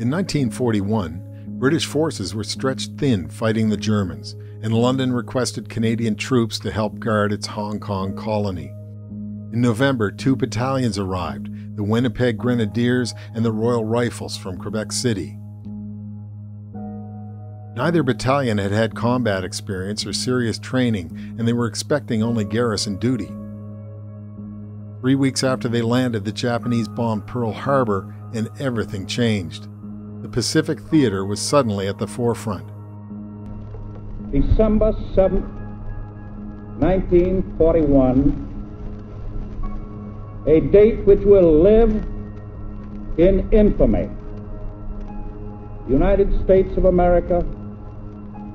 In 1941, British forces were stretched thin fighting the Germans, and London requested Canadian troops to help guard its Hong Kong colony. In November, two battalions arrived the Winnipeg Grenadiers and the Royal Rifles from Quebec City. Neither battalion had had combat experience or serious training, and they were expecting only garrison duty. Three weeks after they landed, the Japanese bombed Pearl Harbor, and everything changed the Pacific Theater was suddenly at the forefront. December 7, 1941, a date which will live in infamy. The United States of America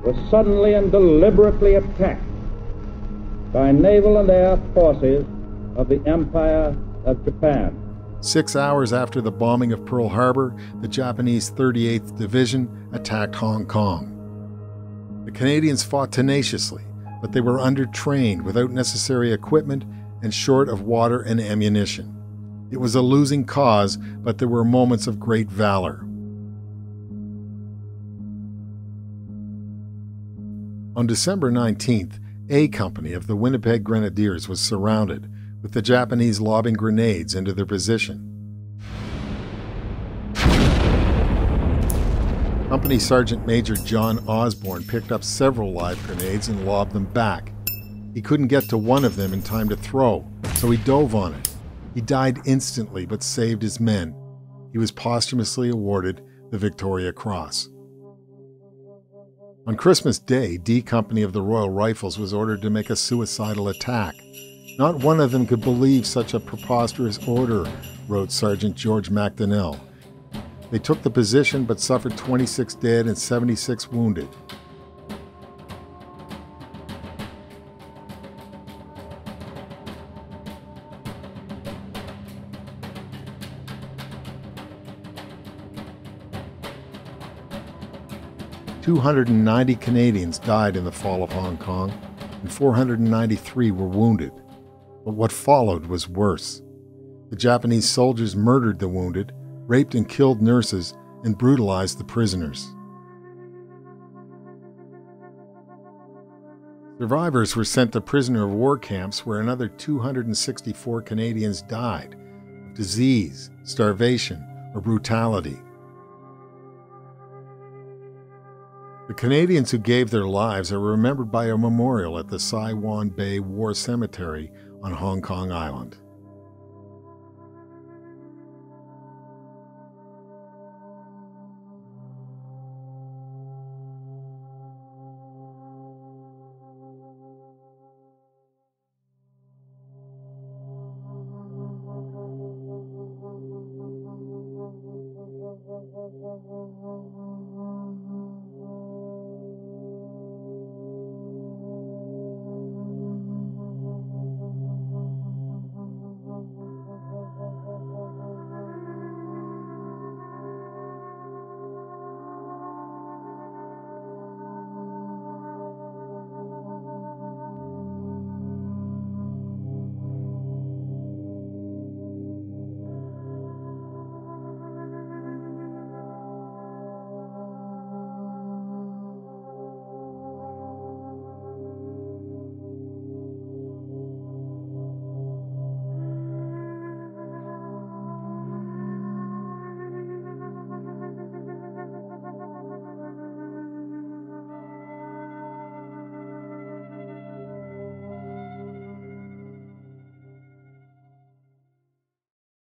was suddenly and deliberately attacked by naval and air forces of the Empire of Japan. Six hours after the bombing of Pearl Harbor, the Japanese 38th Division attacked Hong Kong. The Canadians fought tenaciously, but they were undertrained without necessary equipment and short of water and ammunition. It was a losing cause, but there were moments of great valor. On December 19th, A Company of the Winnipeg Grenadiers was surrounded with the Japanese lobbing grenades into their position. Company Sergeant Major John Osborne picked up several live grenades and lobbed them back. He couldn't get to one of them in time to throw, so he dove on it. He died instantly but saved his men. He was posthumously awarded the Victoria Cross. On Christmas Day, D Company of the Royal Rifles was ordered to make a suicidal attack. Not one of them could believe such a preposterous order, wrote Sergeant George MacDonell. They took the position but suffered 26 dead and 76 wounded. Two hundred and ninety Canadians died in the fall of Hong Kong, and 493 were wounded. But what followed was worse. The Japanese soldiers murdered the wounded, raped and killed nurses, and brutalized the prisoners. Survivors were sent to prisoner of war camps where another 264 Canadians died of disease, starvation, or brutality. The Canadians who gave their lives are remembered by a memorial at the Sai Wan Bay War Cemetery on Hong Kong Island.